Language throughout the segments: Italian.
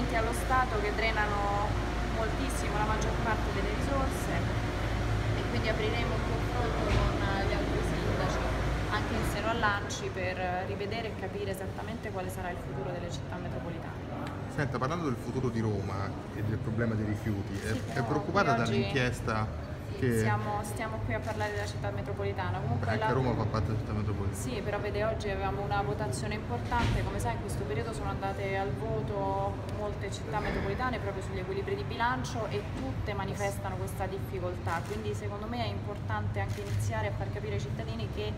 Stato che drenano moltissimo la maggior parte delle risorse e quindi apriremo un confronto con gli altri sindaci anche in seno all'Anci per rivedere e capire esattamente quale sarà il futuro delle città metropolitane. Senta, parlando del futuro di Roma e del problema dei rifiuti, sì, è, è preoccupata dall'inchiesta che... Siamo, stiamo qui a parlare della città metropolitana. Comunque anche la... Roma fa parte della città metropolitana. Sì, però vede oggi avevamo una votazione importante, come sai in questo periodo sono andate al voto molte città metropolitane proprio sugli equilibri di bilancio e tutte manifestano questa difficoltà, quindi secondo me è importante anche iniziare a far capire ai cittadini che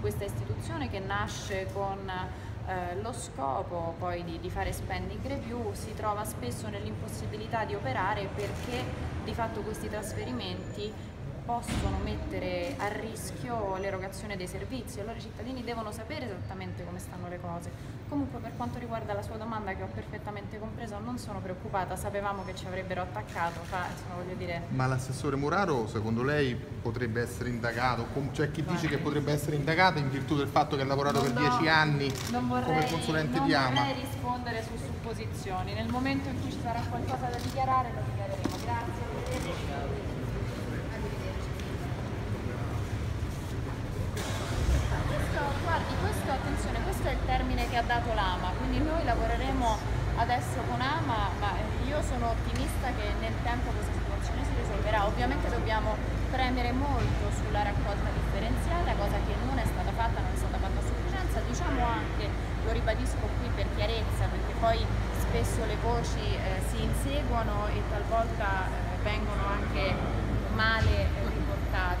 questa istituzione che nasce con eh, lo scopo poi di, di, fare spending review si trova spesso nell'impossibilità di operare perché di fatto questi trasferimenti possono mettere a rischio l'erogazione dei servizi, allora i cittadini devono sapere esattamente come stanno le cose. Comunque per quanto riguarda la sua domanda che ho perfettamente compreso non sono preoccupata, sapevamo che ci avrebbero attaccato, fa, insomma, voglio dire... Ma l'assessore Muraro secondo lei potrebbe essere indagato? C'è chi dice che potrebbe essere indagato in virtù del fatto che ha lavorato non per dieci anni vorrei, come consulente di AMA? Non vorrei rispondere su supposizioni, nel momento in cui ci sarà qualcosa da dichiarare lo dichiareremo. Grazie. attenzione, questo è il termine che ha dato l'AMA, quindi noi lavoreremo adesso con AMA, ma io sono ottimista che nel tempo questa situazione si risolverà. Ovviamente dobbiamo premere molto sulla raccolta differenziata, cosa che non è stata fatta, non è stata fatta a sufficienza. Diciamo anche, lo ribadisco qui per chiarezza, perché poi spesso le voci eh, si inseguono e talvolta eh, vengono anche male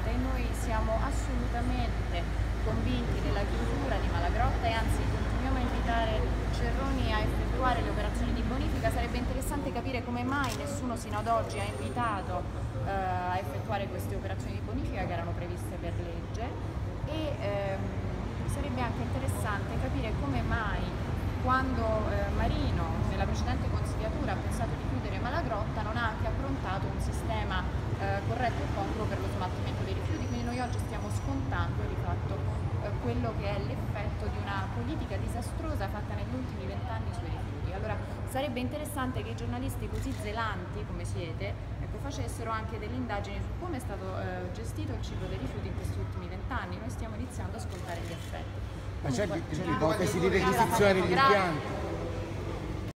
eh. Noi siamo assolutamente convinti della chiusura di Malagrotta e anzi continuiamo a invitare Cerroni a effettuare le operazioni di bonifica. Sarebbe interessante capire come mai nessuno sino ad oggi ha invitato eh, a effettuare queste operazioni di bonifica che erano previste per legge e ehm, sarebbe anche interessante capire come mai quando eh, Marino nella precedente consigliatura ha pensato di chiudere Malagrotta non ha anche approntato un sistema eh, corretto e congruo per lo smaltimento dei rifiuti, quindi noi oggi stiamo scontando di fatto eh, quello che è l'effetto di una politica disastrosa fatta negli ultimi vent'anni sui rifiuti. Sarebbe interessante che i giornalisti così zelanti come siete ecco, facessero anche delle indagini su come è stato eh, gestito il ciclo dei rifiuti in questi ultimi vent'anni. Noi stiamo iniziando a scontare gli effetti. Ma c'è l'ipotesi di requisizione degli impianti?